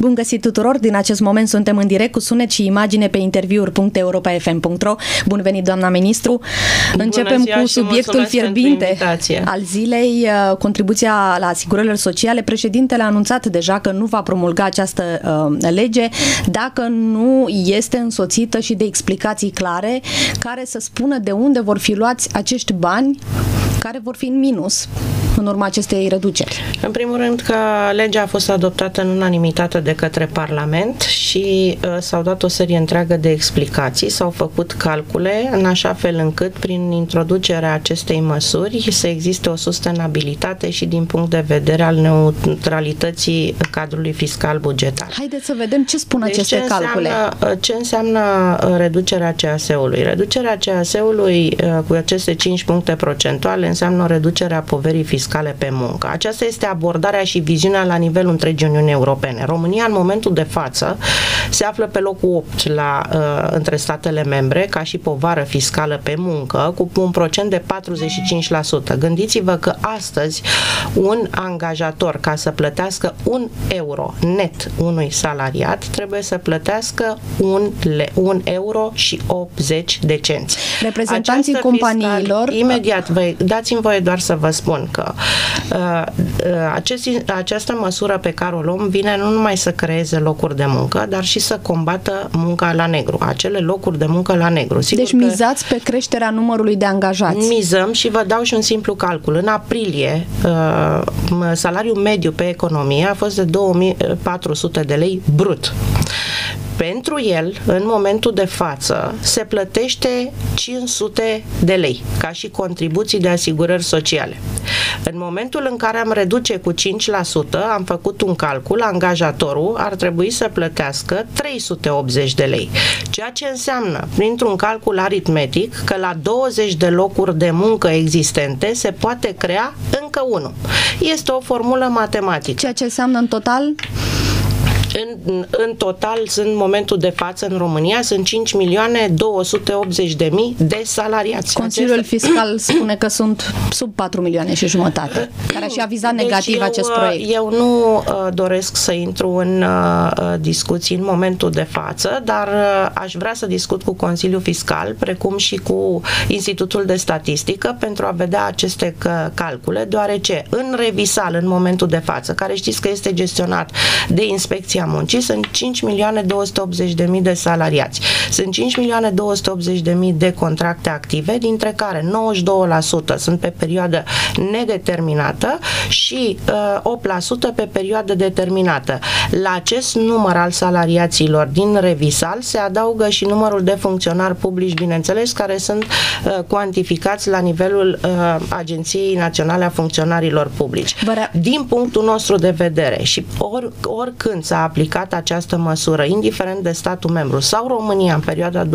Bun găsit tuturor! Din acest moment suntem în direct cu sunet și imagine pe interviuri.europafm.ro Bun venit, doamna ministru! Începem cu subiectul fierbinte al zilei, uh, contribuția la asigurările sociale. Președintele a anunțat deja că nu va promulga această uh, lege dacă nu este însoțită și de explicații clare care să spună de unde vor fi luați acești bani care vor fi în minus în urma acestei reduceri? În primul rând că legea a fost adoptată în unanimitate de către Parlament și uh, s-au dat o serie întreagă de explicații, s-au făcut calcule în așa fel încât prin introducerea acestei măsuri să existe o sustenabilitate și din punct de vedere al neutralității cadrului fiscal bugetar. Haideți să vedem ce spun deci aceste ce calcule. Înseamnă, uh, ce înseamnă uh, reducerea CAS-ului? Reducerea CAS-ului uh, cu aceste 5 puncte procentuale înseamnă o reducere a poverii fiscale pe muncă. Aceasta este abordarea și viziunea la nivelul întregii Uniunii Europene. România în momentul de față se află pe locul 8 la, uh, între statele membre ca și povară fiscală pe muncă cu un procent de 45%. Gândiți-vă că astăzi un angajator ca să plătească un euro net unui salariat trebuie să plătească un, le, un euro și 80 de cenți. Reprezentanții Această companiilor... Fiscal, imediat, vă, dați-mi voie doar să vă spun că uh, uh, acest, această măsură pe care o luăm vine nu numai să creeze locuri de muncă, dar și să combată munca la negru, acele locuri de muncă la negru. Sigur deci mizați pe creșterea numărului de angajați. Mizăm și vă dau și un simplu calcul. În aprilie, uh, salariul mediu pe economie a fost de 2400 de lei brut pentru el, în momentul de față, se plătește 500 de lei ca și contribuții de asigurări sociale. În momentul în care am reduce cu 5%, am făcut un calcul, angajatorul ar trebui să plătească 380 de lei, ceea ce înseamnă, printr-un calcul aritmetic, că la 20 de locuri de muncă existente se poate crea încă unul. Este o formulă matematică. Ceea ce înseamnă în total în, în total sunt în momentul de față în România sunt 5 milioane 280 de mii de salariați. Consiliul Aceste... Fiscal spune că sunt sub 4 milioane și jumătate, care și avizat deci negativ eu, acest proiect. Eu nu uh, doresc să intru în uh, discuții în momentul de față, dar uh, aș vrea să discut cu Consiliul Fiscal, precum și cu Institutul de Statistică, pentru a vedea aceste calcule, deoarece în revisal, în momentul de față, care știți că este gestionat de inspecția Inspecția Muncii sunt 5 milioane 280 de mii de salariați. Sunt 5 milioane 280 de mii de contracte active, dintre care 92% sunt pe perioadă nedeterminată și uh, 8% pe perioadă determinată. La acest număr al salariaților din Revisal se adaugă și numărul de funcționari publici, bineînțeles, care sunt uh, cuantificați la nivelul uh, Agenției Naționale a Funcționarilor Publici. Din punctul nostru de vedere și or, oricând s-a aplicat această măsură, indiferent de statul membru sau România în perioada 2006-2008,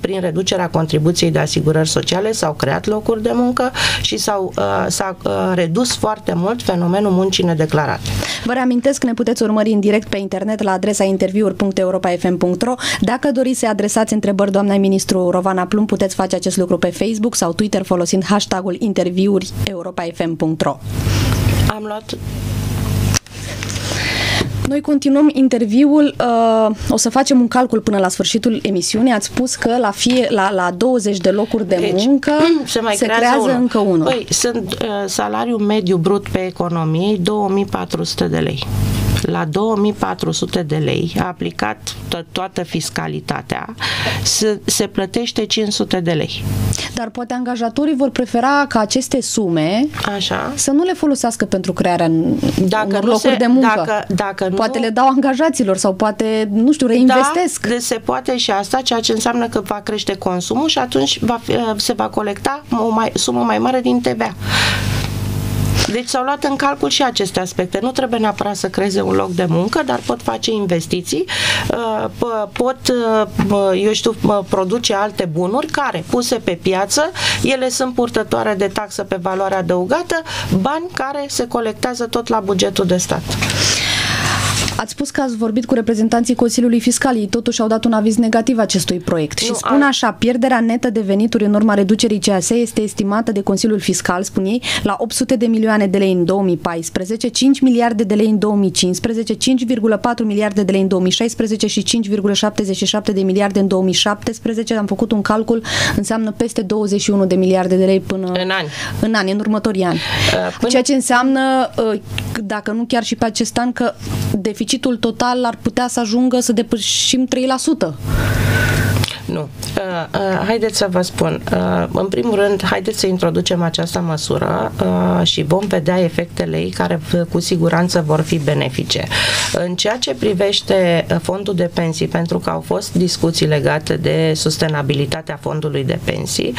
prin reducerea contribuției de asigurări sociale s-au creat locuri de muncă și s-au, uh, s-a uh, redus foarte mult fenomenul muncii nedeclarate. Vă reamintesc că ne puteți urmări în direct pe internet la adresa interviuri.europafm.ro. Dacă doriți să adresați întrebări doamnei ministru Rovana Plum, puteți face acest lucru pe Facebook sau Twitter folosind hashtagul interviuri europafm.ro. Am luat noi continuăm interviul. Uh, o să facem un calcul până la sfârșitul emisiunii. Ați spus că la, fie, la, la 20 de locuri de deci, muncă se, mai se creează, creează unul. încă unul. Păi, sunt uh, salariul mediu brut pe economie 2400 de lei la 2400 de lei, a aplicat to- toată fiscalitatea, se, se plătește 500 de lei. Dar poate angajatorii vor prefera ca aceste sume Așa. să nu le folosească pentru crearea dacă unor locuri se, de muncă. Dacă, dacă poate nu, le dau angajaților sau poate, nu știu, reinvestesc. Da, se poate și asta, ceea ce înseamnă că va crește consumul și atunci va, se va colecta o mai, sumă mai mare din TVA. Deci s-au luat în calcul și aceste aspecte. Nu trebuie neapărat să creeze un loc de muncă, dar pot face investiții, uh, pot, uh, eu știu, produce alte bunuri care, puse pe piață, ele sunt purtătoare de taxă pe valoare adăugată, bani care se colectează tot la bugetul de stat. Ați spus că ați vorbit cu reprezentanții Consiliului Fiscal, ei totuși au dat un aviz negativ acestui proiect și spun așa, pierderea netă de venituri în urma reducerii CAS este estimată de Consiliul Fiscal, spun ei, la 800 de milioane de lei în 2014, 5 miliarde de lei în 2015, 5,4 miliarde de lei în 2016 și 5,77 de miliarde în 2017. Am făcut un calcul, înseamnă peste 21 de miliarde de lei până în ani, în, ani, în următorii ani. Uh, până... Ceea ce înseamnă, uh, dacă nu chiar și pe acest an, că deficitul total ar putea să ajungă să depășim 3%. Nu. Uh, uh, haideți să vă spun. Uh, în primul rând, haideți să introducem această măsură uh, și vom vedea efectele ei care cu siguranță vor fi benefice. În ceea ce privește uh, fondul de pensii, pentru că au fost discuții legate de sustenabilitatea fondului de pensii,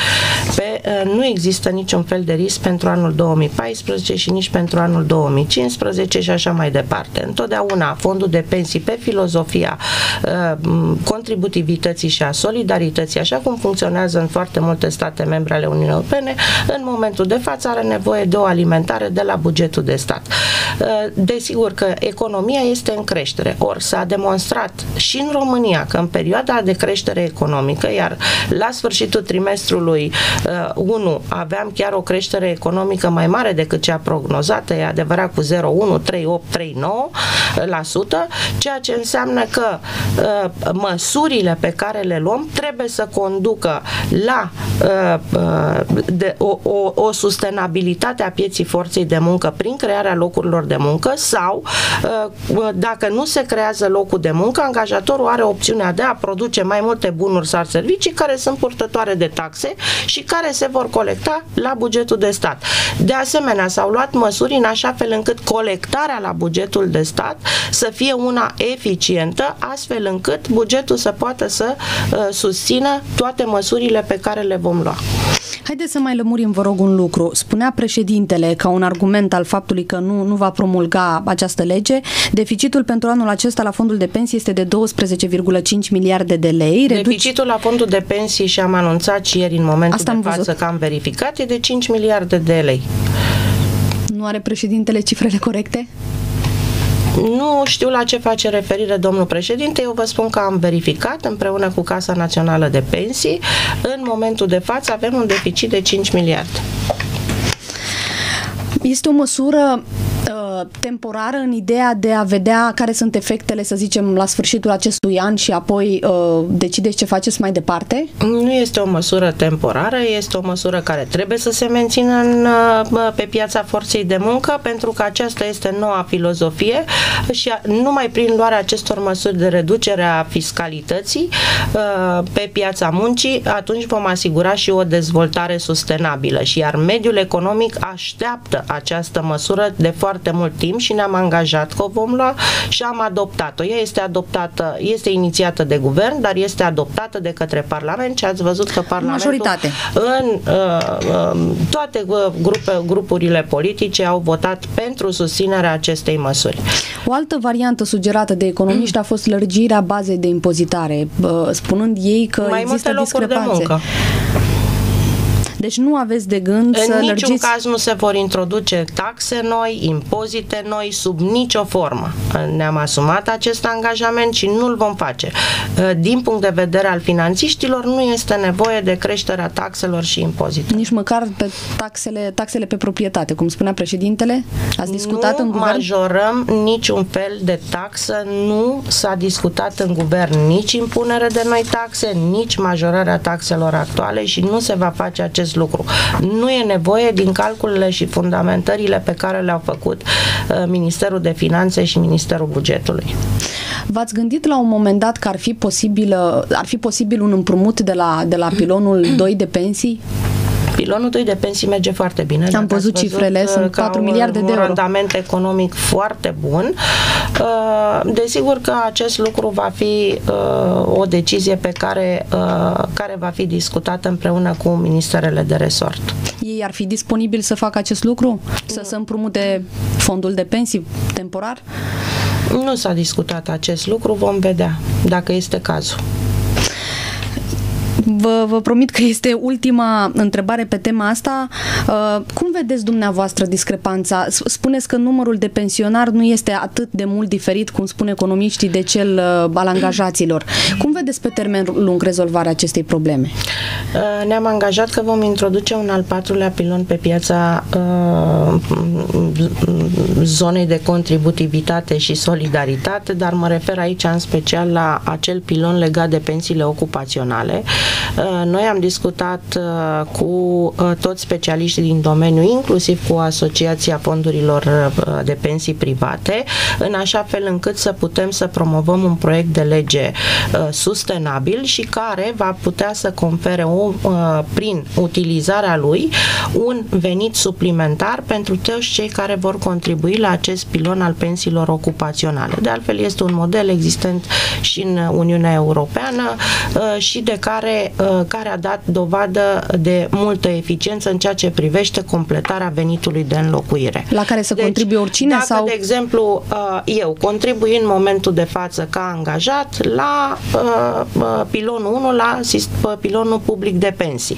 pe, uh, nu există niciun fel de risc pentru anul 2014 și nici pentru anul 2015 și așa mai departe. Întotdeauna fondul de pensii pe filozofia uh, contributivității și a solidarității solidarității, așa cum funcționează în foarte multe state membre ale Uniunii Europene, în momentul de față are nevoie de o alimentare de la bugetul de stat. Uh, desigur că economia este în creștere, ori s-a demonstrat și în România că în perioada de creștere economică, iar la sfârșitul trimestrului 1 uh, aveam chiar o creștere economică mai mare decât cea prognozată, e adevărat cu 0,1, 3,8, 3,9%, ceea ce înseamnă că uh, măsurile pe care le luăm trebuie să conducă la uh, uh, de, o, o, o sustenabilitate a pieții forței de muncă prin crearea locurilor de muncă sau uh, dacă nu se creează locul de muncă, angajatorul are opțiunea de a produce mai multe bunuri sau servicii care sunt purtătoare de taxe și care se vor colecta la bugetul de stat. De asemenea, s-au luat măsuri în așa fel încât colectarea la bugetul de stat să fie una eficientă, astfel încât bugetul să poată să uh, susțină toate măsurile pe care le vom lua. Haideți să mai lămurim, vă rog, un lucru. Spunea președintele, ca un argument al faptului că nu, nu va promulga această lege, deficitul pentru anul acesta la fondul de pensii este de 12,5 miliarde de lei. Deficitul la fondul de pensii și am anunțat și ieri în momentul Asta de față văzut. că am verificat, e de 5 miliarde de lei. Nu are președintele cifrele corecte? Nu știu la ce face referire domnul președinte, eu vă spun că am verificat împreună cu Casa Națională de Pensii. În momentul de față avem un deficit de 5 miliarde. Este o măsură uh, temporară în ideea de a vedea care sunt efectele, să zicem, la sfârșitul acestui an și apoi uh, decideți ce faceți mai departe? Nu este o măsură temporară, este o măsură care trebuie să se mențină în, uh, pe piața forței de muncă, pentru că aceasta este noua filozofie și numai prin luarea acestor măsuri de reducere a fiscalității uh, pe piața muncii, atunci vom asigura și o dezvoltare sustenabilă și iar mediul economic așteaptă această măsură de foarte mult timp și ne-am angajat că o vom lua și am adoptat-o. Ea este adoptată, este inițiată de guvern, dar este adoptată de către Parlament și ați văzut că Parlamentul Majoritate. în uh, uh, toate uh, grupe, grupurile politice au votat pentru susținerea acestei măsuri. O altă variantă sugerată de economiști a fost lărgirea bazei de impozitare, spunând ei că Mai există multe discrepanțe. De muncă. Deci nu aveți de gând în să niciun lărgiți... caz nu se vor introduce taxe noi, impozite noi, sub nicio formă. Ne-am asumat acest angajament și nu-l vom face. Din punct de vedere al finanțiștilor, nu este nevoie de creșterea taxelor și impozitelor. Nici măcar pe taxele, taxele pe proprietate, cum spunea președintele? Ați discutat nu în guvern? majorăm niciun fel de taxă, nu s-a discutat în guvern nici impunere de noi taxe, nici majorarea taxelor actuale și nu se va face acest acest lucru. Nu e nevoie din calculele și fundamentările pe care le-au făcut uh, Ministerul de Finanțe și Ministerul Bugetului. V-ați gândit la un moment dat că ar fi posibil, ar fi posibil un împrumut de la, de la pilonul 2 de pensii? Pilonul 2 de pensii merge foarte bine. Am văzut, văzut cifrele, sunt 4 miliarde de euro. un randament economic foarte bun. Uh, desigur că acest lucru va fi uh, o decizie pe care, uh, care va fi discutată împreună cu ministerele de resort. Ei ar fi disponibil să facă acest lucru? Să se împrumute fondul de pensii temporar? Nu s-a discutat acest lucru, vom vedea dacă este cazul. Vă, vă promit că este ultima întrebare pe tema asta. Uh, cum vedeți dumneavoastră discrepanța? Spuneți că numărul de pensionari nu este atât de mult diferit, cum spun economiștii, de cel uh, al angajaților. Cum vedeți pe termen lung rezolvarea acestei probleme? Uh, ne-am angajat că vom introduce un al patrulea pilon pe piața zonei de contributivitate și solidaritate, dar mă refer aici în special la acel pilon legat de pensiile ocupaționale. Uh, noi am discutat uh, cu uh, toți specialiștii din domeniu, inclusiv cu Asociația Fondurilor de Pensii Private, în așa fel încât să putem să promovăm un proiect de lege sustenabil și care va putea să confere o, prin utilizarea lui un venit suplimentar pentru toți cei care vor contribui la acest pilon al pensiilor ocupaționale. De altfel, este un model existent și în Uniunea Europeană și de care, uh, care a dat dovadă de multă eficiență în ceea ce privește completarea venitului de înlocuire. La care să deci, contribuie oricine? Dacă, sau? de exemplu, uh, eu contribui în momentul de față ca angajat la uh, pilonul 1, la pilonul public de pensii.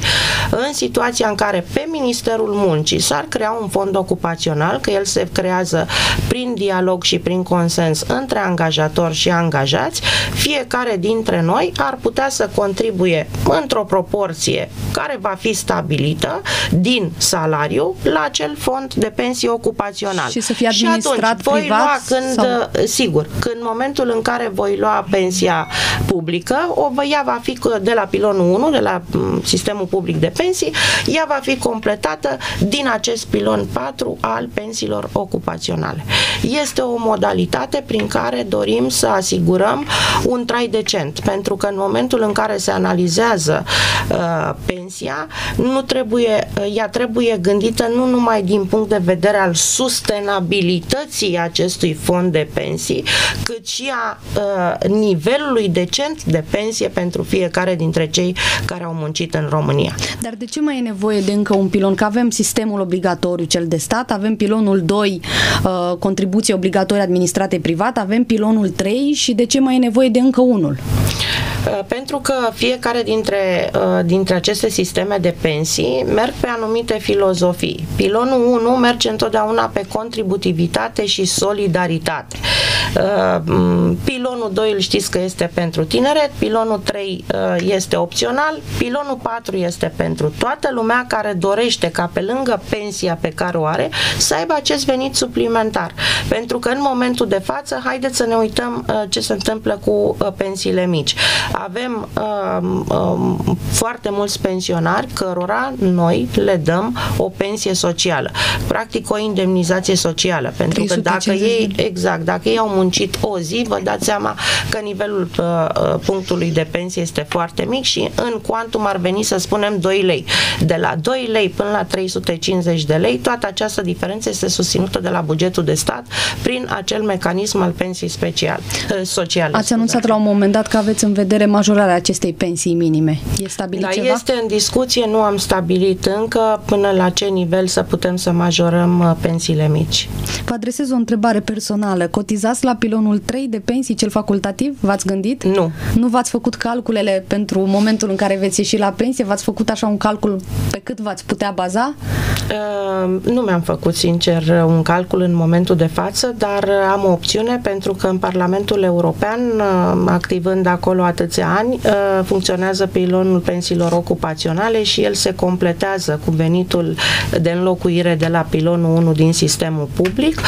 În situația în care pe Ministerul Muncii s-ar crea un fond ocupațional, că el se creează prin dialog și prin consens între angajatori și angajați, fiecare dintre noi ar putea să contribuie într-o proporție care va fi stabilită din salariu la acel fond de pensii ocupaționale. Și să fie administrat și atunci, voi lua când, sau? sigur, când momentul în care voi lua pensia publică, o ea va fi de la pilonul 1, de la mm, sistemul public de pensii, ea va fi completată din acest pilon 4 al pensiilor ocupaționale. Este o modalitate prin care dorim să asigurăm un trai decent, pentru că în momentul în care se analizează uh, pensia, nu trebuie, uh, ea trebuie gândită nu numai din punct de vedere al sustenabilității acestui fond de pensii, cât și a uh, nivelului decent de pensie pentru fiecare dintre cei care au muncit în România. Dar de ce mai e nevoie de încă un pilon? Că avem sistemul obligatoriu, cel de stat, avem pilonul 2, uh, contribuție obligatorie administrate privat, avem pilonul 3 și de ce mai e nevoie de încă unul? Uh, pentru că fiecare dintre, uh, dintre aceste sisteme de pensii merg pe anumite filozofii. Pilonul 1 merge întotdeauna pe contributivitate și solidaritate. Uh, pilonul 2 îl știți că este pentru tineret, pilonul 3 este opțional, pilonul 4 este pentru toată lumea care dorește ca pe lângă pensia pe care o are să aibă acest venit suplimentar. Pentru că în momentul de față, haideți să ne uităm ce se întâmplă cu pensiile mici. Avem um, um, foarte mulți pensionari cărora noi le dăm o pensie socială, practic o indemnizație socială, pentru că dacă ei, exact, dacă ei au muncit o zi, vă dați seama că nivelul uh, uh punctului de pensie este foarte mic și în cuantum ar veni să spunem 2 lei. De la 2 lei până la 350 de lei, toată această diferență este susținută de la bugetul de stat prin acel mecanism al pensiei speciale, uh, sociale. Ați anunțat la un moment dat că aveți în vedere majorarea acestei pensii minime. E stabilit da, ceva? este în discuție, nu am stabilit încă până la ce nivel să putem să majorăm uh, pensiile mici. Vă adresez o întrebare personală. Cotizați la pilonul 3 de pensii, cel facultativ? V-ați gândit? Nu. Nu v-ați făcut calculele pentru momentul în care veți ieși la pensie? V-ați făcut așa un calcul pe cât v-ați putea baza? Uh, nu mi-am făcut, sincer, un calcul în momentul de față, dar am o opțiune pentru că în Parlamentul European, uh, activând acolo atâția ani, uh, funcționează pilonul pensiilor ocupaționale și el se completează cu venitul de înlocuire de la pilonul 1 din sistemul public,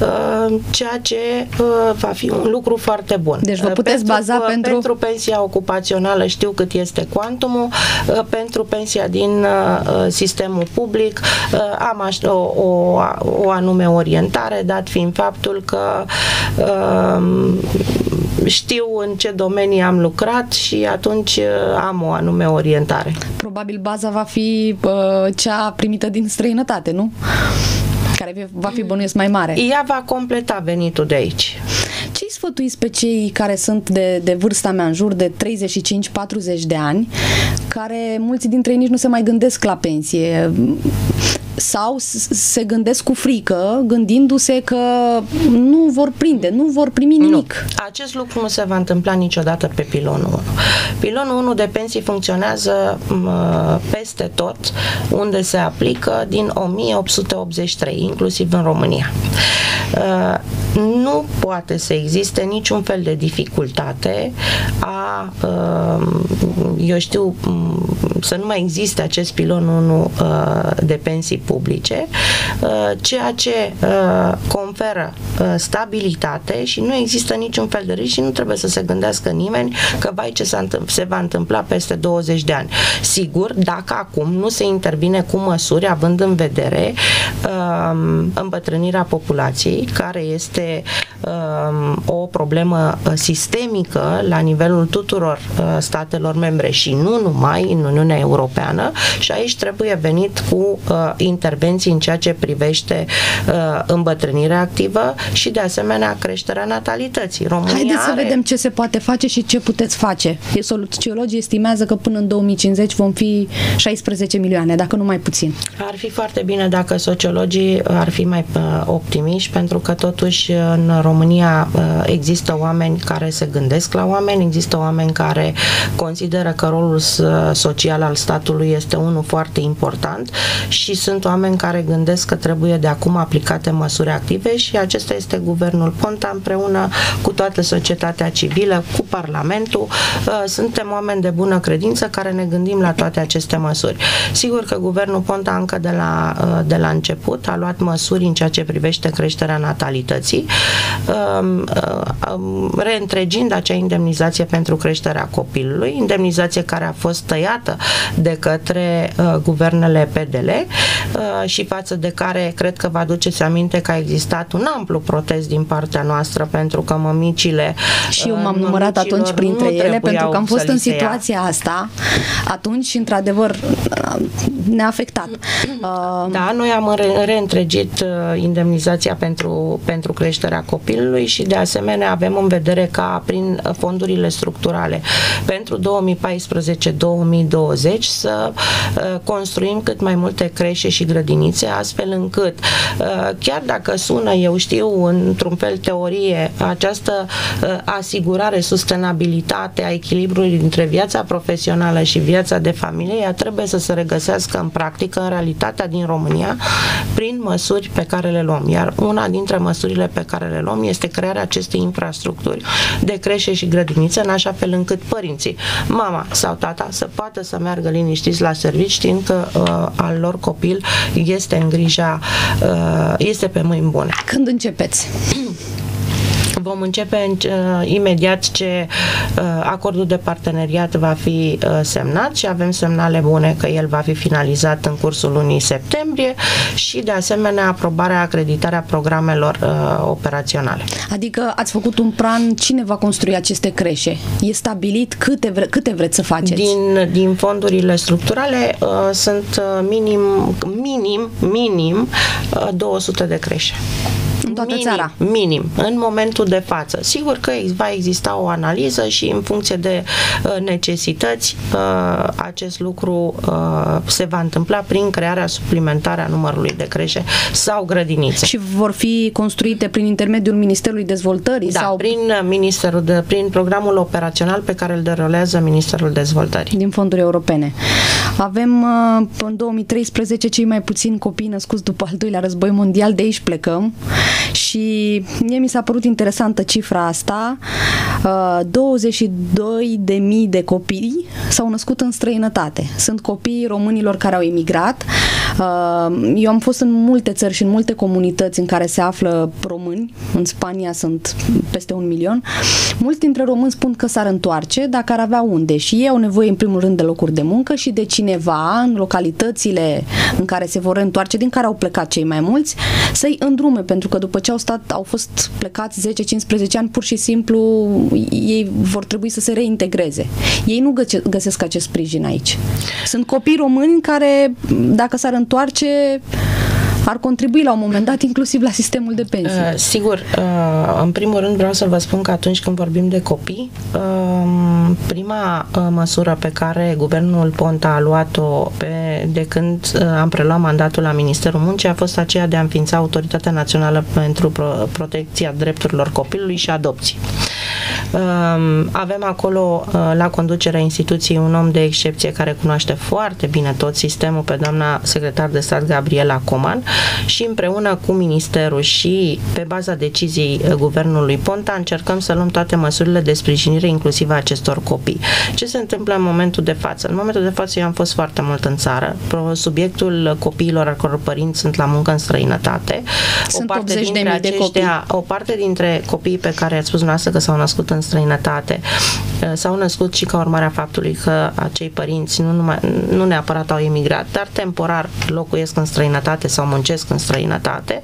uh, ceea ce uh, va fi un lucru foarte bun. Deci vă puteți pentru, baza pentru... Pentru pensia ocupațională știu cât este cuantumul, pentru pensia din sistemul public am o, o, o anume orientare, dat fiind faptul că știu în ce domenii am lucrat și atunci uh, am o anume orientare. Probabil baza va fi uh, cea primită din străinătate, nu? care va fi bănuiesc mai mare. Ea va completa venitul de aici. Ce îi sfătuiți pe cei care sunt de, de vârsta mea în jur de 35-40 de ani, care mulți dintre ei nici nu se mai gândesc la pensie? Sau se gândesc cu frică, gândindu-se că nu vor prinde, nu vor primi nimic. Nu. Acest lucru nu se va întâmpla niciodată pe pilonul 1. Pilonul 1 de pensii funcționează peste tot unde se aplică din 1883, inclusiv în România. Uh, nu poate să existe niciun fel de dificultate a, uh, eu știu, să nu mai existe acest pilon 1 uh, de pensii publice, ceea ce conferă stabilitate și nu există niciun fel de risc și nu trebuie să se gândească nimeni că vai ce se va întâmpla peste 20 de ani. Sigur, dacă acum nu se intervine cu măsuri având în vedere îmbătrânirea populației, care este um, o problemă uh, sistemică la nivelul tuturor uh, statelor membre și nu numai în Uniunea Europeană și aici trebuie venit cu uh, intervenții în ceea ce privește uh, îmbătrânirea activă și de asemenea creșterea natalității. România Haideți are... să vedem ce se poate face și ce puteți face. Sociologii estimează că până în 2050 vom fi 16 milioane, dacă nu mai puțin. Ar fi foarte bine dacă sociologii ar fi mai uh, optimiști pentru că totuși în România uh, există oameni care se gândesc la oameni, există oameni care consideră că rolul social al statului este unul foarte important și sunt oameni care gândesc că trebuie de acum aplicate măsuri active și acesta este guvernul Ponta împreună cu toată societatea civilă, cu Parlamentul. Uh, suntem oameni de bună credință care ne gândim la toate aceste măsuri. Sigur că guvernul Ponta încă de la, uh, de la început a luat măsuri în ceea ce privește creșterea natalității, um, um, reîntregind acea indemnizație pentru creșterea copilului, indemnizație care a fost tăiată de către uh, guvernele PDL uh, și față de care cred că vă aduceți aminte că a existat un amplu protest din partea noastră pentru că mămicile și eu m-am numărat atunci printre ele pentru că am fost în situația asta atunci și într-adevăr ne-a afectat. Da, noi am reîntregit indemnizația pentru, pentru creșterea copilului și de asemenea avem în vedere ca prin fondurile structurale pentru 2014-2020 să uh, construim cât mai multe creșe și grădinițe astfel încât uh, chiar dacă sună, eu știu, într-un fel teorie, această uh, asigurare, sustenabilitate a echilibrului dintre viața profesională și viața de familie, ea trebuie să se regăsească în practică, în realitatea din România, prin măsuri pe care le luăm. Iar una dintre măsurile pe care le luăm este crearea acestei infrastructuri de creșe și grădinițe, în așa fel încât părinții, mama sau tata, să poată să meargă liniștiți la servici, știind că uh, al lor copil este în grija, uh, este pe mâini bune. Când începeți? Vom începe uh, imediat ce uh, acordul de parteneriat va fi uh, semnat și avem semnale bune că el va fi finalizat în cursul lunii septembrie și de asemenea aprobarea, acreditarea programelor uh, operaționale. Adică ați făcut un plan, cine va construi aceste creșe? E stabilit câte, vre- câte vreți să faceți? Din, din fondurile structurale uh, sunt uh, minim, minim, minim uh, 200 de creșe în toată minim, țara. Minim, în momentul de față. Sigur că va exista o analiză și în funcție de uh, necesități uh, acest lucru uh, se va întâmpla prin crearea suplimentară a numărului de creșe sau grădinițe. Și vor fi construite prin intermediul Ministerului Dezvoltării? Da, sau... prin, ministerul de, prin programul operațional pe care îl derulează Ministerul Dezvoltării. Din fonduri europene. Avem în 2013 cei mai puțini copii născuți după al doilea război mondial, de aici plecăm și mie mi s-a părut interesantă cifra asta. 22 uh, de mii de copii s-au născut în străinătate. Sunt copii românilor care au emigrat. Uh, eu am fost în multe țări și în multe comunități în care se află români. În Spania sunt peste un milion. Mulți dintre români spun că s-ar întoarce dacă ar avea unde și ei au nevoie în primul rând de locuri de muncă și de cineva în localitățile în care se vor întoarce, din care au plecat cei mai mulți, să-i îndrume, pentru că după ce au stat, au fost plecați 10-15 ani, pur și simplu ei vor trebui să se reintegreze. Ei nu găsesc acest sprijin aici. Sunt copii români care, dacă s-ar întoarce, ar contribui la un moment dat inclusiv la sistemul de pensii. Uh, sigur, uh, în primul rând vreau să vă spun că atunci când vorbim de copii, uh, prima uh, măsură pe care guvernul Ponta a luat-o pe, de când uh, am preluat mandatul la Ministerul Muncii a fost aceea de a înființa Autoritatea Națională pentru Pro- Protecția Drepturilor Copilului și Adopții. Um, avem acolo uh, la conducerea instituției un om de excepție care cunoaște foarte bine tot sistemul pe doamna secretar de stat Gabriela Coman și împreună cu ministerul și pe baza deciziei uh, guvernului Ponta încercăm să luăm toate măsurile de sprijinire inclusiv a acestor copii. Ce se întâmplă în momentul de față? În momentul de față eu am fost foarte mult în țară. Subiectul copiilor al căror părinți sunt la muncă în străinătate. Sunt o parte dintre de aceștia, de copii. o parte dintre copiii pe care ați spus dumneavoastră că s-au născut în străinătate uh, s-au născut și ca urmare a faptului că acei părinți nu, numai, nu neapărat au emigrat, dar temporar locuiesc în străinătate sau muncesc în străinătate.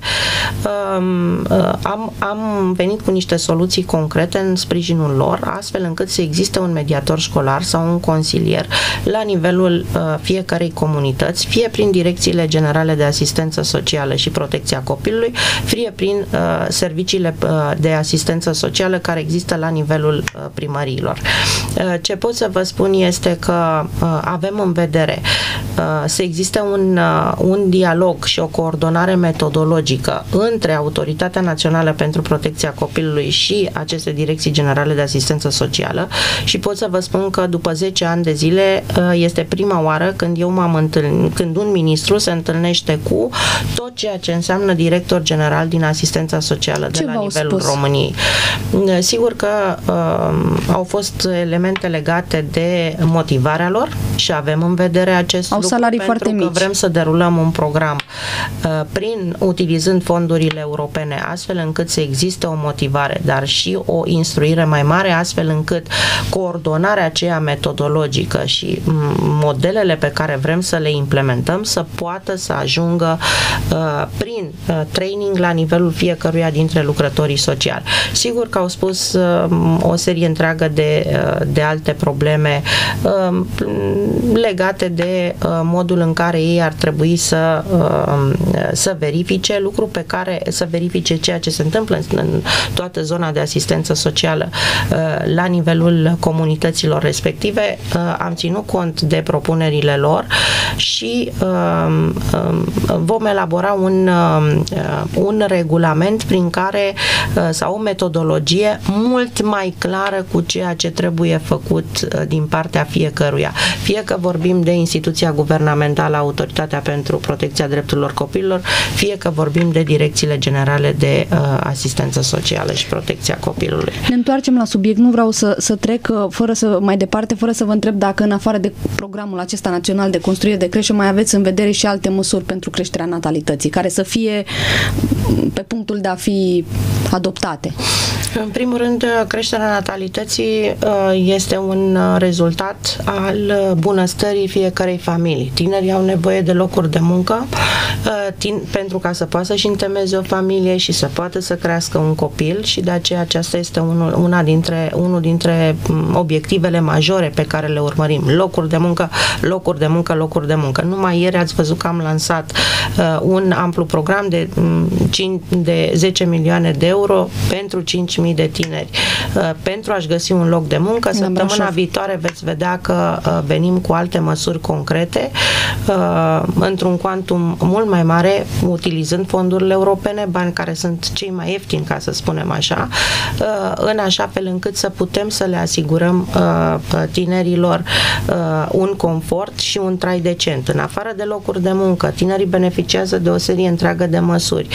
Um, uh, am, am venit cu niște soluții concrete în sprijinul lor, astfel încât să existe un mediator școlar sau un consilier la nivelul uh, fiecarei comunități, fie prin direcțiile generale de asistență socială și protecția copilului, fie prin serviciile de asistență socială care există la nivelul uh, primăriilor. Uh, ce pot să vă spun este că uh, avem în vedere să existe un, un dialog și o coordonare metodologică între Autoritatea Națională pentru Protecția Copilului și aceste direcții generale de asistență socială și pot să vă spun că după 10 ani de zile este prima oară când eu m-am întâlnit, când un ministru se întâlnește cu tot ceea ce înseamnă director general din asistența socială de ce la nivelul spus? României. Sigur că uh, au fost elemente legate de motivarea lor și avem în vedere acest au lucru salarii pentru foarte că mici. vrem să derulăm un program uh, prin utilizând fondurile europene astfel încât să existe o motivare, dar și o instruire mai mare astfel încât coordonarea aceea metodologică și modelele pe care vrem să le implementăm să poată să ajungă uh, prin uh, training la nivelul fiecăruia dintre lucrătorii sociali. Sigur că au spus uh, o serie întreagă de, uh, de alte probleme uh, legate de uh, modul în care ei ar trebui să, uh, să verifice lucru pe care să verifice ceea ce se întâmplă în, în toată zona de asistență socială uh, la nivelul comunităților respective. Uh, am ținut cont de propunerile lor și uh, uh, vom elabora un, uh, un regulament prin care uh, sau o metodologie mult mai clară cu ceea ce trebuie făcut uh, din partea fiecăruia. Fie că vorbim de instituția guvernamentală, Autoritatea pentru Protecția Drepturilor Copilor, fie că vorbim de direcțiile generale de uh, asistență socială și protecția copilului. Ne întoarcem la subiect, nu vreau să, să trec uh, fără să mai departe, fără să vă întreb dacă în afară de programul acesta național de construire de creșe mai aveți în vedere și alte măsuri pentru creșterea natalității, care să fie pe punctul de a fi adoptate. În primul rând, creșterea natalității uh, este un uh, rezultat al uh, bunăstării fiecarei familii. Tinerii au nevoie de locuri de muncă pentru ca să poată să-și întemeze o familie și să poată să crească un copil și de aceea aceasta este unul, una dintre, unul dintre mm, obiectivele majore pe care le urmărim. Locuri de muncă, locuri de muncă, locuri de muncă. Numai ieri ați văzut că am lansat un amplu program de, mm, de 10 milioane de euro pentru 5 5.000 de tineri uh, pentru a-și găsi un loc de muncă. Săptămâna viitoare veți vedea că uh, venim cu alte măsuri concrete uh, într-un quantum mult mai mare, utilizând fondurile europene, bani care sunt cei mai ieftini, ca să spunem așa, în așa fel încât să putem să le asigurăm tinerilor un confort și un trai decent. În afară de locuri de muncă, tinerii beneficiază de o serie întreagă de măsuri.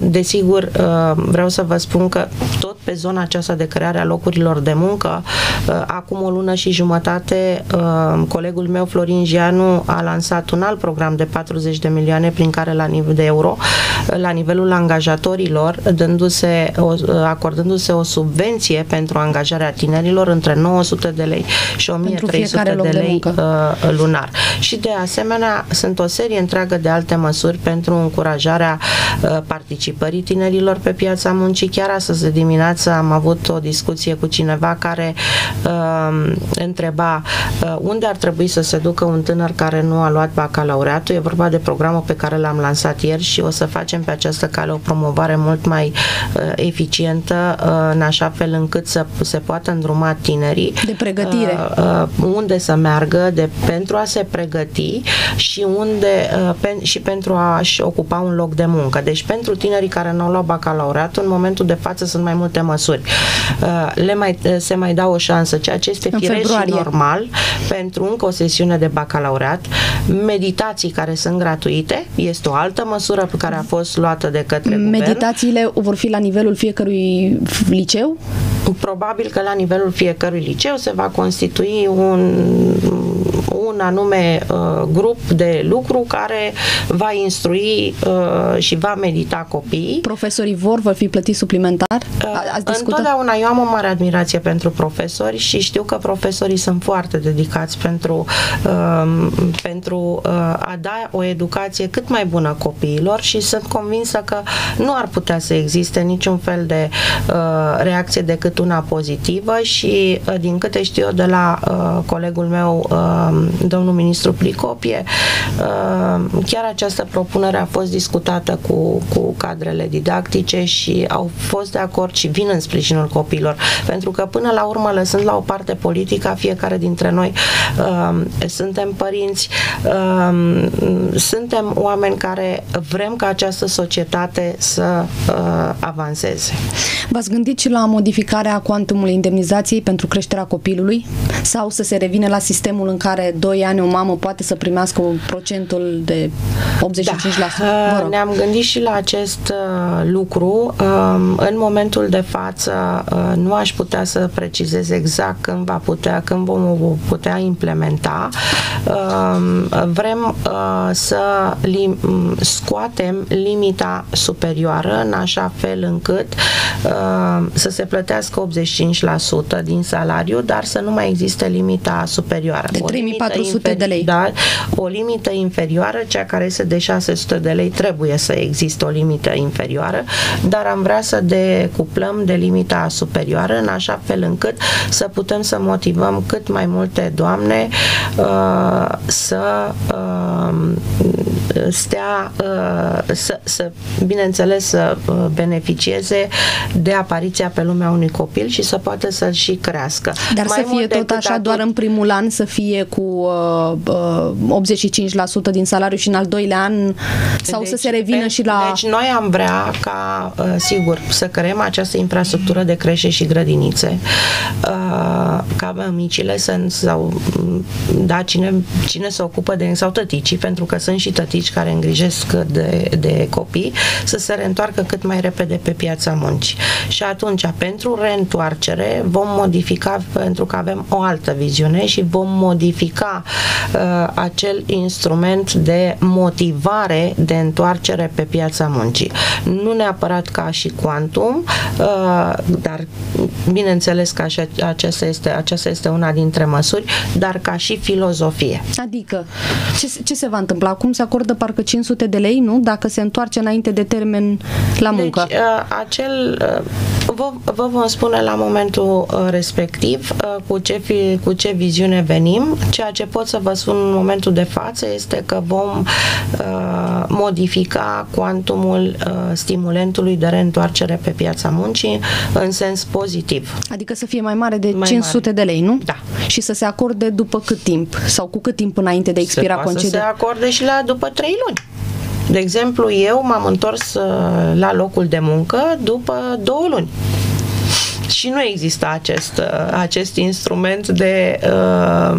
Desigur, vreau să vă spun că tot pe zona aceasta de creare a locurilor de muncă, uh, acum o lună și jumătate, uh, colegul meu Florin Gianu a lansat un alt program de 40 de milioane prin care la nivel de euro, uh, la nivelul angajatorilor, dându-se, acordându-se o subvenție pentru angajarea tinerilor între 900 de lei și 1300 de lei de lunar. Și de asemenea sunt o serie întreagă de alte măsuri pentru încurajarea participării tinerilor pe piața muncii. Chiar astăzi de dimineață am avut o discuție cu cineva care uh, întreba uh, unde ar trebui să se ducă un tânăr care nu a luat bacalaureatul. E vorba de programul pe care l-am lansat ieri și o să facem pe această cale o promovare mult mai uh, eficientă, uh, în așa fel încât să se poată îndruma tinerii. De pregătire. Uh, uh, unde să meargă, de, pentru a se pregăti și unde uh, pen, și pentru a-și ocupa un loc de muncă. Deci pentru tinerii care nu au luat bacalaureatul, în momentul de față sunt mai multe măsuri. Uh, le mai, uh, se mai dau o șansă, ceea ce este firesc și normal pentru încă o sesiune de bacalaureat. Meditații care sunt gratuite, este o altă măsură pe care a fost luată de către Meditațiile guvern. vor fi la nivelul fiecărui liceu? Probabil că la nivelul fiecărui liceu se va constitui un, un anume uh, grup de lucru care va instrui uh, și va medita copiii. Profesorii vor, vor fi plătiți suplimentar? Uh, Ați Întotdeauna eu am o mare admirație pentru profesori și știu că profesorii sunt foarte dedicați pentru, uh, pentru uh, a da o educație cât mai bună copiilor și sunt convinsă că nu ar putea să existe niciun fel de uh, reacție decât una pozitivă și uh, din câte știu eu de la uh, colegul meu, uh, domnul ministru Plicopie, uh, chiar această propunere a fost discutată cu, cu cadrele didactice și au fost de acord și vin în sprijinul copiilor, pentru că până la urmă, lăsând la o parte politica, fiecare dintre noi uh, suntem părinți, uh, suntem oameni care vrem ca această societate să uh, avanseze. V-ați gândit și la modificarea cuantumului indemnizației pentru creșterea copilului? Sau să se revine la sistemul în care 2 ani o mamă poate să primească procentul de 85%? Da. Vă Ne-am gândit și la acest uh, lucru. Um, în momentul de față uh, nu aș putea să precizez exact când va putea, când vom putea implementa. Um, vrem uh, să scoatem limita superioară în așa fel încât să se plătească 85% din salariu, dar să nu mai existe limita superioară. De 3400 de lei. Da, o limită inferioară, cea care este de 600 de lei, trebuie să existe o limită inferioară, dar am vrea să decuplăm de limita superioară în așa fel încât să putem să motivăm cât mai multe doamne uh, să uh, stea, uh, să, să, bineînțeles, să uh, beneficieze de apariția pe lumea unui copil și să poată să-l și crească. Dar mai să fie tot așa, atât... doar în primul an să fie cu uh, uh, 85% din salariu și în al doilea an sau deci, să se revină pe, și la... Deci noi am vrea ca, uh, sigur, să creăm această infrastructură de creșe și grădinițe, uh, ca micile să, sau, da, cine, cine se ocupă de, sau tăticii, pentru că sunt și tătici care îngrijesc de, de copii, să se reîntoarcă cât mai repede pe piața muncii. Și atunci, pentru reîntoarcere, vom modifica, pentru că avem o altă viziune și vom modifica uh, acel instrument de motivare de întoarcere pe piața muncii. Nu neapărat ca și quantum, uh, dar bineînțeles că așa, aceasta, este, aceasta este una dintre măsuri, dar ca și filozofie. Adică, ce, ce se va întâmpla? Acum se acordă parcă 500 de lei, nu? Dacă se întoarce înainte de termen la deci, muncă. Deci, acel, uh, vă, vă vom spune la momentul uh, respectiv cu ce, fi, cu ce viziune venim. Ceea ce pot să vă spun în momentul de față este că vom uh, modifica cuantumul uh, stimulentului de reîntoarcere pe piața muncii în sens pozitiv. Adică să fie mai mare de mai 500 mare. de lei, nu? Da. Și să se acorde după cât timp? Sau cu cât timp înainte de expira concediu? Se acorde și la după 3 luni. De exemplu, eu m-am întors uh, la locul de muncă după două luni și nu exista acest, uh, acest instrument de... Uh,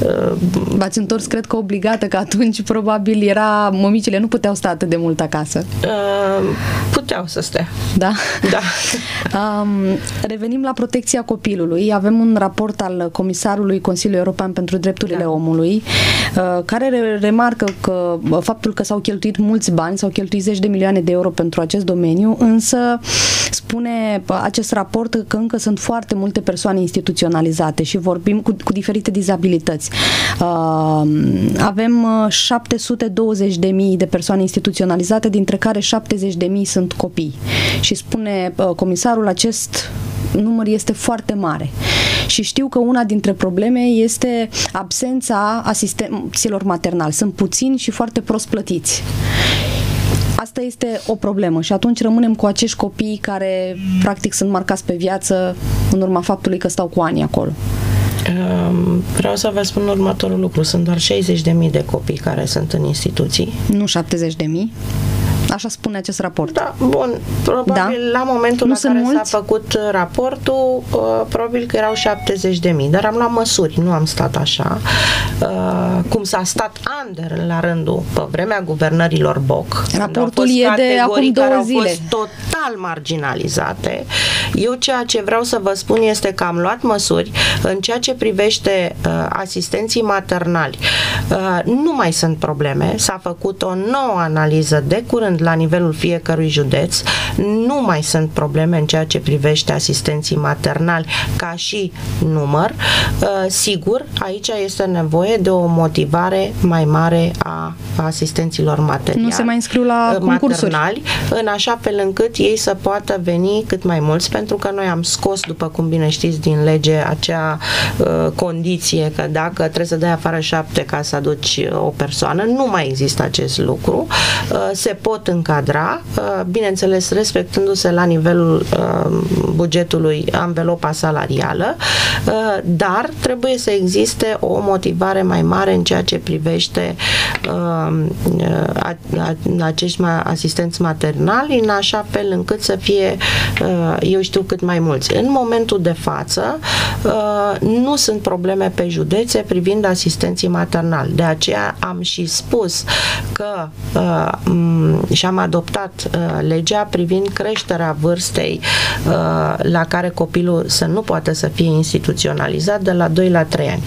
uh, V-ați întors, cred că obligată, că atunci probabil era, mămicile nu puteau sta atât de mult acasă. Uh, puteau să stea. Da? Da. um, revenim la protecția copilului. Avem un raport al Comisarului Consiliului European pentru Drepturile da. Omului, uh, care re- remarcă că uh, faptul că s-au cheltuit mulți bani, s-au cheltuit zeci de milioane de euro pentru acest domeniu, însă spune acest raport că încă sunt foarte multe persoane instituționalizate și vorbim cu, cu diferite dizabilități. Uh, avem 720.000 de persoane instituționalizate, dintre care 70.000 sunt copii. Și spune uh, comisarul, acest număr este foarte mare. Și știu că una dintre probleme este absența asistenților maternali. Sunt puțini și foarte prost plătiți. Asta este o problemă și atunci rămânem cu acești copii care practic sunt marcați pe viață în urma faptului că stau cu ani acolo. Vreau să vă spun următorul lucru. Sunt doar 60.000 de copii care sunt în instituții. Nu 70.000? Așa spune acest raport. Da, bun. Probabil da? la momentul nu la care mulți? s-a făcut uh, raportul, uh, probabil că erau 70 de mii, dar am luat măsuri, nu am stat așa. Uh, cum s-a stat Ander la rândul pe vremea guvernărilor Boc. Raportul e de acum două zile. Au fost total marginalizate. Eu ceea ce vreau să vă spun este că am luat măsuri în ceea ce privește uh, asistenții maternali. Uh, nu mai sunt probleme. S-a făcut o nouă analiză de curând sunt la nivelul fiecărui județ, nu mai sunt probleme în ceea ce privește asistenții maternali ca și număr. Uh, sigur, aici este nevoie de o motivare mai mare a asistenților maternali. Nu se mai înscriu la uh, concursuri. Maternali, în așa fel încât ei să poată veni cât mai mulți, pentru că noi am scos, după cum bine știți, din lege acea uh, condiție că dacă trebuie să dai afară șapte ca să aduci o persoană, nu mai există acest lucru. Uh, se pot încadra, uh, bineînțeles respectându-se la nivelul uh, bugetului anvelopa salarială, uh, dar trebuie să existe o motivare mai mare în ceea ce privește acești asistenți maternali, în așa fel încât să fie, eu știu, cât mai mulți. În momentul de față, nu sunt probleme pe județe privind asistenții maternali. De aceea am și spus că și am adoptat uh, legea privind creșterea vârstei uh, la care copilul să nu poată să fie instituționalizat de la 2 la 3 ani.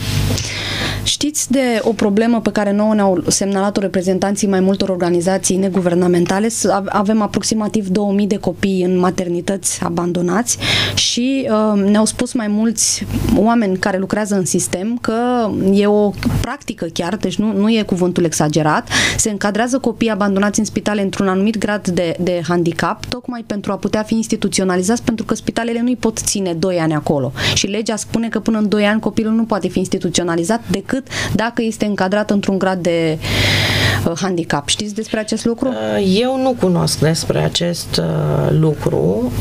Știți de o problemă pe care nouă ne-au semnalat-o reprezentanții mai multor organizații neguvernamentale? Avem aproximativ 2000 de copii în maternități abandonați și uh, ne-au spus mai mulți oameni care lucrează în sistem că e o practică chiar, deci nu, nu e cuvântul exagerat, se încadrează copii abandonați în spitale într-un anumit grad de, de handicap, tocmai pentru a putea fi instituționalizați, pentru că spitalele nu-i pot ține 2 ani acolo. Și legea spune că până în 2 ani copilul nu poate fi instituționalizat decât dacă este încadrat într-un grad de uh, handicap. Știți despre acest lucru? Uh, eu nu cunosc despre acest uh, lucru.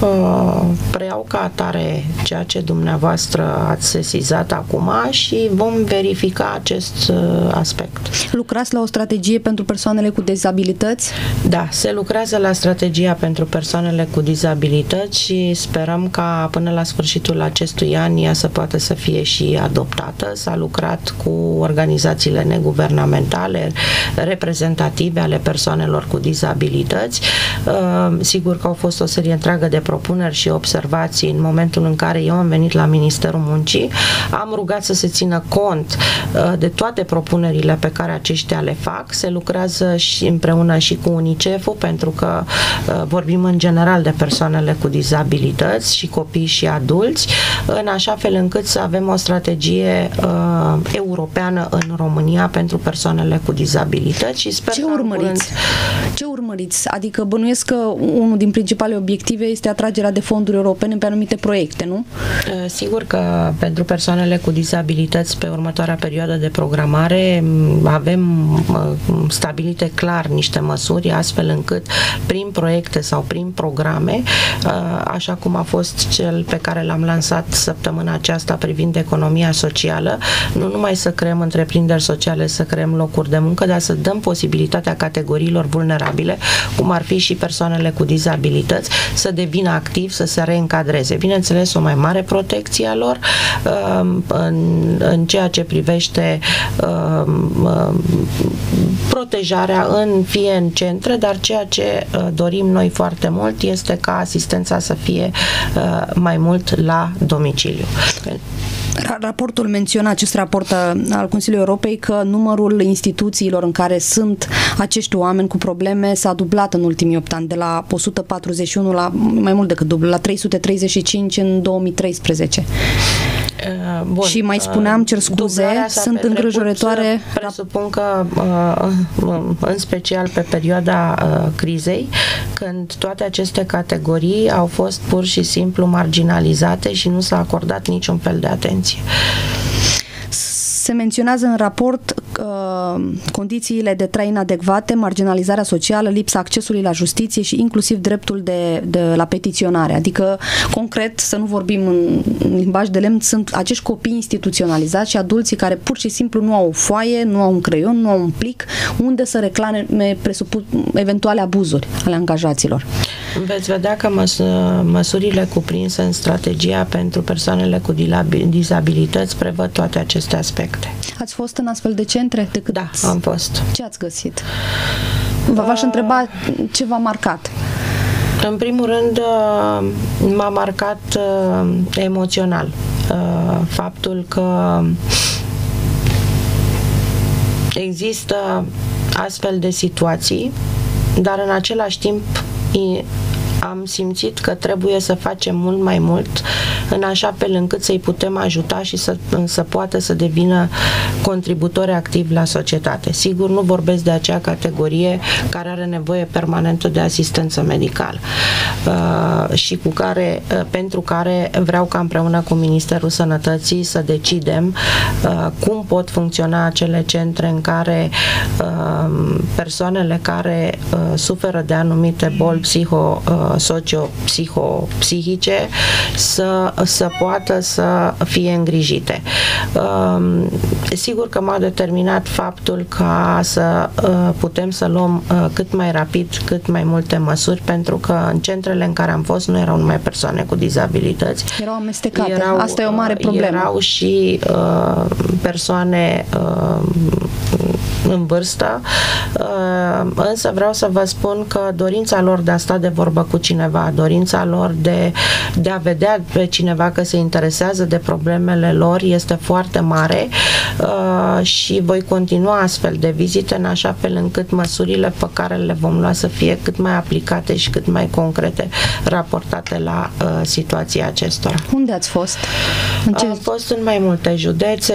Preiau ca atare ceea ce dumneavoastră ați sesizat acum și vom verifica acest aspect. Lucrați la o strategie pentru persoanele cu dezabilități? Da, se lucrează la strategia pentru persoanele cu dizabilități și sperăm ca până la sfârșitul acestui an ea să poată să fie și adoptată. S-a lucrat cu organizațiile neguvernamentale reprezentative ale persoanelor cu dizabilități. Uh, sigur că au fost o serie întreagă de propuneri și observații în momentul în care eu am venit la Ministerul Muncii. Am rugat să se țină cont uh, de toate propunerile pe care aceștia le fac. Se lucrează și împreună și cu UNICEF-ul pentru că uh, vorbim în general de persoanele cu dizabilități și copii și adulți, în așa fel încât să avem o strategie uh, europeană în România pentru persoanele cu dizabilități și sper Ce urmăriți? Curând... Ce urmăriți? Adică bănuiesc că unul din principalele obiective este atragerea de fonduri europene pe anumite proiecte, nu? Uh, sigur că pentru persoanele cu dizabilități pe următoarea perioadă de programare avem stabilite clar niște măsuri astfel încât prin proiecte sau prin programe, uh, așa cum a fost cel pe care l-am lansat săptămâna aceasta privind economia socială, nu numai să creăm întreprinderi sociale, să creăm locuri de muncă, dar să dăm posibilitatea categoriilor vulnerabile, cum ar fi și persoanele cu dizabilități, să devină activi, să se reîncadreze. Bineînțeles, o mai mare protecție a lor uh, în, în ceea ce privește uh, protejarea în fie în centre, dar ceea ce dorim noi foarte mult este ca asistența să fie uh, mai mult la domiciliu. Raportul menționa, acest raport uh, al Consiliului Europei, că numărul instituțiilor în care sunt acești oameni cu probleme s-a dublat în ultimii 8 ani, de la 141 la mai mult decât dublu, la 335 în 2013. Uh, bun. Și mai spuneam, cer scuze, sunt îngrijorătoare. Presupun că, în special pe perioada crizei, când toate aceste categorii au fost pur și simplu marginalizate și nu s-a acordat niciun fel de atenție. Se menționează în raport uh, condițiile de trai inadecvate, marginalizarea socială, lipsa accesului la justiție și inclusiv dreptul de, de la petiționare. Adică, concret, să nu vorbim în, în limbaj de lemn, sunt acești copii instituționalizați și adulții care pur și simplu nu au o foaie, nu au un creion, nu au un plic unde să reclame presupun eventuale abuzuri ale angajaților. Veți vedea că măs- măsurile cuprinse în strategia pentru persoanele cu dizabilități prevăd toate aceste aspecte. Ați fost în astfel de centre? Decât da, am fost. Ce ați găsit? Vă v-aș întreba ce v-a marcat. În primul rând, uh, m-a marcat uh, emoțional uh, faptul că există astfel de situații, dar în același timp am simțit că trebuie să facem mult mai mult în așa fel încât să-i putem ajuta și să, să poată să devină contributori activi la societate. Sigur, nu vorbesc de acea categorie care are nevoie permanentă de asistență medicală uh, și cu care, uh, pentru care vreau ca împreună cu Ministerul Sănătății să decidem uh, cum pot funcționa acele centre în care uh, persoanele care uh, suferă de anumite boli psiho uh, socio-psiho-psihice să, să poată să fie îngrijite. Um, sigur că m-a determinat faptul ca să uh, putem să luăm uh, cât mai rapid, cât mai multe măsuri, pentru că în centrele în care am fost nu erau numai persoane cu dizabilități. Erau amestecate. Erau, Asta e o mare problemă. Erau și uh, persoane uh, în vârstă, uh, însă vreau să vă spun că dorința lor de a sta de vorbă cu cineva, dorința lor de, de a vedea pe cineva că se interesează de problemele lor este foarte mare uh, și voi continua astfel de vizite în așa fel încât măsurile pe care le vom lua să fie cât mai aplicate și cât mai concrete raportate la uh, situația acestora. Unde ați fost? În ce... Am fost în mai multe județe.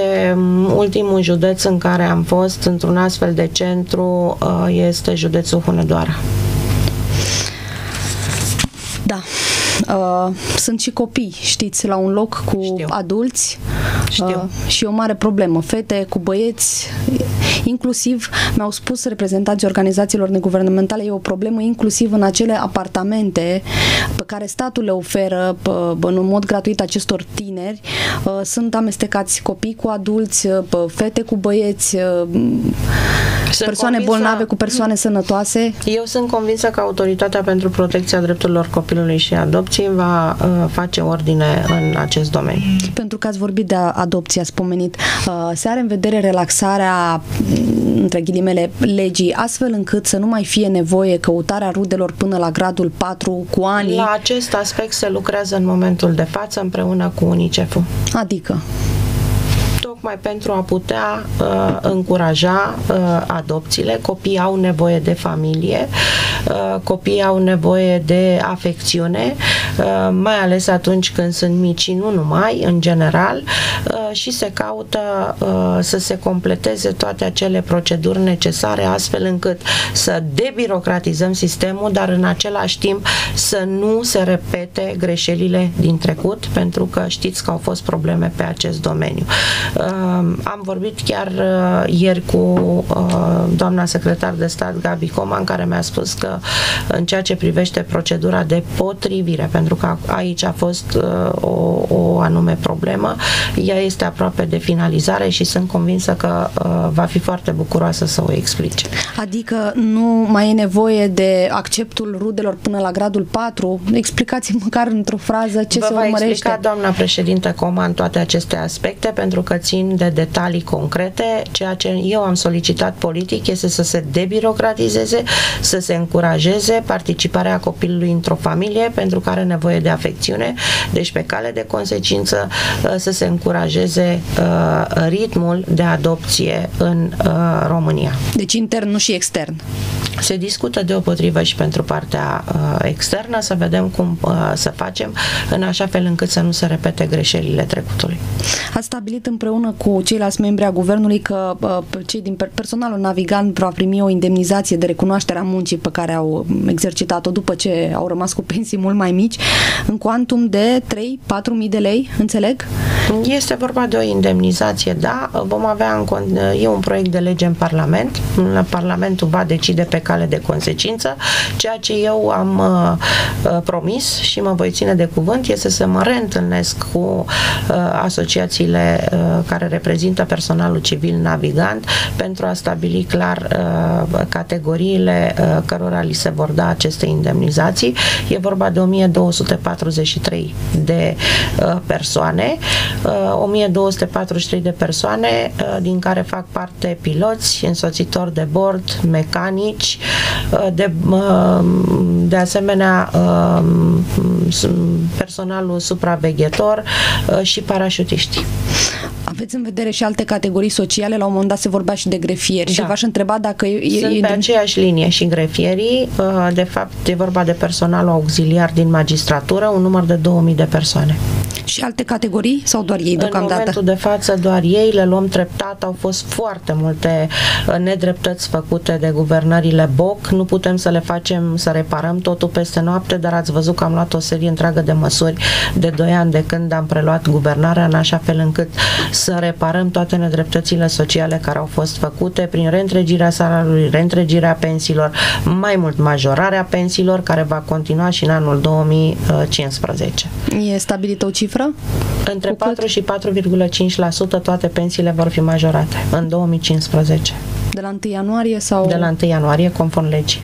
Ultimul județ în care am fost într-un astfel de centru uh, este județul Hunedoara. Da. Uh, sunt și copii, știți, la un loc cu Știu. adulți Știu. Uh, și o mare problemă. Fete cu băieți, inclusiv mi-au spus reprezentanții organizațiilor neguvernamentale, e o problemă inclusiv în acele apartamente pe care statul le oferă în mod gratuit acestor tineri. Uh, sunt amestecați copii cu adulți, uh, fete cu băieți, uh, sunt persoane convinsă, bolnave cu persoane sănătoase. Eu sunt convinsă că Autoritatea pentru Protecția Drepturilor Copilului și Adopției va face ordine în acest domeniu. Pentru că ați vorbit de adopție, ați pomenit, se are în vedere relaxarea între ghilimele, legii, astfel încât să nu mai fie nevoie căutarea rudelor până la gradul 4 cu ani? La acest aspect se lucrează în momentul de față împreună cu UNICEF-ul. Adică? Tocmai pentru a putea uh, încuraja uh, adopțiile. Copiii au nevoie de familie, uh, copiii au nevoie de afecțiune, uh, mai ales atunci când sunt mici, nu numai, în general, uh, și se caută uh, să se completeze toate acele proceduri necesare astfel încât să debirocratizăm sistemul, dar în același timp să nu se repete greșelile din trecut, pentru că știți că au fost probleme pe acest domeniu. Uh, am vorbit chiar uh, ieri cu uh, doamna secretar de stat Gabi Coman care mi-a spus că în ceea ce privește procedura de potrivire, pentru că aici a fost uh, o, o anume problemă, ea este aproape de finalizare și sunt convinsă că va fi foarte bucuroasă să o explice. Adică nu mai e nevoie de acceptul rudelor până la gradul 4? Explicați măcar într-o frază ce Vă se urmărește. Vă va explica doamna președinte Coman toate aceste aspecte pentru că țin țin de detalii concrete. Ceea ce eu am solicitat politic este să se debirocratizeze, să se încurajeze participarea copilului într-o familie pentru care are nevoie de afecțiune, deci pe cale de consecință consecință să se încurajeze ritmul de adopție în România. Deci intern, nu și extern. Se discută deopotrivă și pentru partea uh, externă să vedem cum uh, să facem în așa fel încât să nu se repete greșelile trecutului. A stabilit împreună cu ceilalți membri a guvernului că uh, cei din personalul navigant va primi o indemnizație de recunoaștere a muncii pe care au exercitat-o după ce au rămas cu pensii mult mai mici, în cuantum de 3-4 mii de lei, înțeleg? Este vorba de o indemnizație, da. Vom avea în, e un proiect de lege în Parlament. Parlamentul va decide pe cale de consecință. Ceea ce eu am uh, uh, promis și mă voi ține de cuvânt este să mă reîntâlnesc cu uh, asociațiile uh, care reprezintă personalul civil navigant pentru a stabili clar uh, categoriile uh, cărora li se vor da aceste indemnizații. E vorba de 1243 de uh, persoane, uh, 1243 de persoane uh, din care fac parte piloți, însoțitori de bord, mecanici, uh, de, uh, de asemenea uh, personalul supraveghetor și parașutiști. Aveți în vedere și alte categorii sociale? La un moment dat se vorbea și de grefieri da. și v-aș întreba dacă... E, Sunt e pe de... aceeași linie și grefierii. De fapt, e vorba de personalul auxiliar din magistratură, un număr de 2000 de persoane. Și alte categorii sau doar ei deocamdată? În momentul de față doar ei, le luăm treptat, au fost foarte multe uh, nedreptăți făcute de guvernările BOC, nu putem să le facem, să reparăm totul peste noapte, dar ați văzut că am luat o serie întreagă de măsuri de 2 ani de când am preluat guvernarea în așa fel încât să reparăm toate nedreptățile sociale care au fost făcute prin reîntregirea salariului, reîntregirea pensiilor, mai mult majorarea pensiilor care va continua și în anul 2015. E stabilită o cifră cifră? Între Cu 4 cât? și 4,5% toate pensiile vor fi majorate în 2015. De la 1 ianuarie sau? De la 1 ianuarie, conform legii.